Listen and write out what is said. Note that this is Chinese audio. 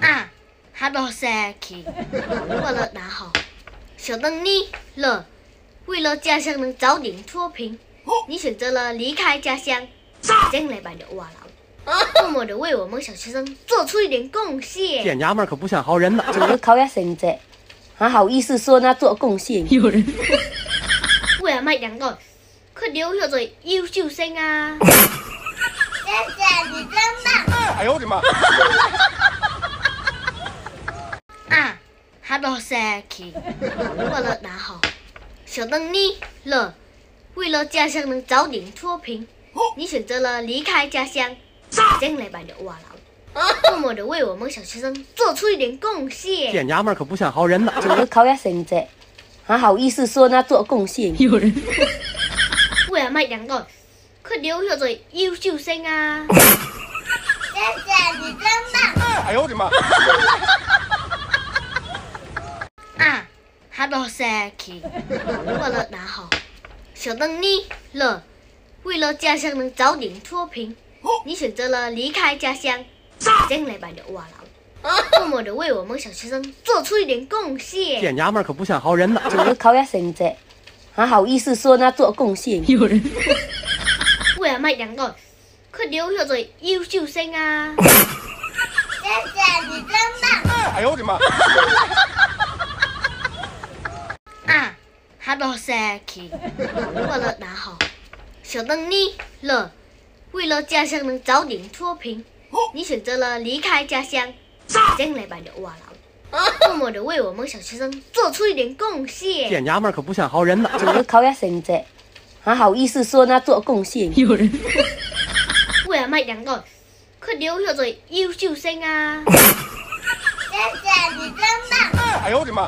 啊，好多生气！过了大好，小等你了。为了家乡能早点脱贫，你选择了离开家乡，将来把你挖牢，默默的为我们小学生做出一点贡献。这娘们可不像好人呐！就是考下成绩，还好意思说那做贡献？有人。为了卖两个，快留下做优秀生啊！谢谢你，真棒！哎呦我的妈！啊，好多生气！过了大好，小等你了。为了家乡能早点脱贫，你选择了离开家乡，将来把你挖牢，默默的为我们小学生做出一点贡献。这娘们可不像好人呐！就是考下成绩，还好意思说那做贡献？有人。为了卖两个，可留下做优秀生啊！谢谢你，真棒！哎呦我的妈！啊，好多生气！为了大好，小等你了。为了家乡能早点脱贫，你选择了离开家乡，将来把你挖牢，默默的为我们小学生做出一点贡献。这娘们可不像好人呐！就是考下成绩，还好意思说那做贡献？有人。为了麦两个，可留下做优秀生啊！谢谢你，真棒！哎呦我的妈！啊，好多生气！过了大好，小等你了。为了家乡能早点脱贫，你选择了离开家乡，将来把你挖牢，默默的为我们小学生做出一点贡献。这娘们可不像好人呐！就是考下成绩，还好意思说那做贡献？有人。为了麦两个，可留下做优秀生啊！谢谢你，真棒！哎呦我的妈！